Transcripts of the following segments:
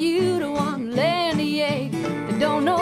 you to one land acre don't know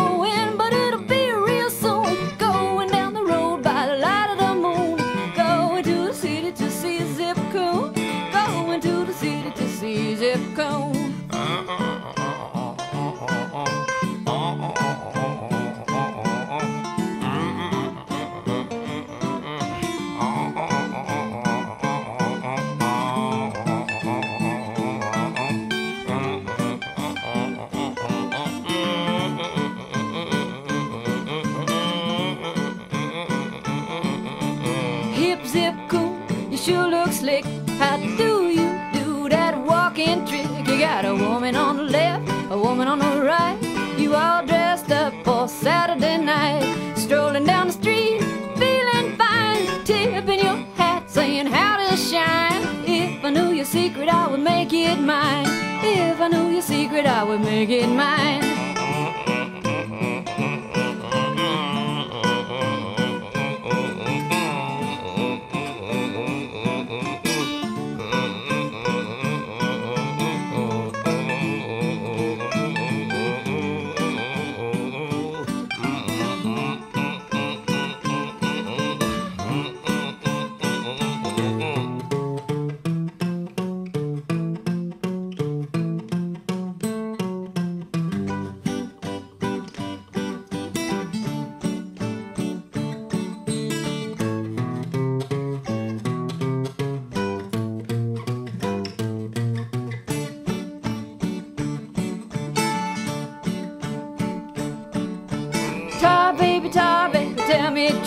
Night, strolling down the street, feeling fine, tipping your hat, saying how to shine. If I knew your secret, I would make it mine. If I knew your secret, I would make it mine.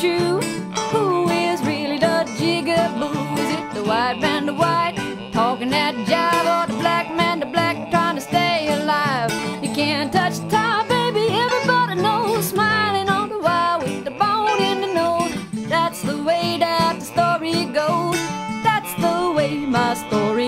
true? Who is really the jigaboo? Is it the white man, the white, talking that jive, or the black man, the black, trying to stay alive? You can't touch the top, baby, everybody knows. Smiling on the wire with the bone in the nose. That's the way that the story goes. That's the way my story